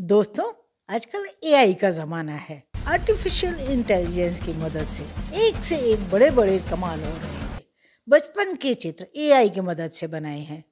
दोस्तों, आजकल एआई का ज़माना है। आर्टिफिशियल इंटेलिजेंस की मदद से एक से एक बड़े बड़े कमाल हो रहे हैं। बचपन के चित्र एआई की मदद से बनाए हैं।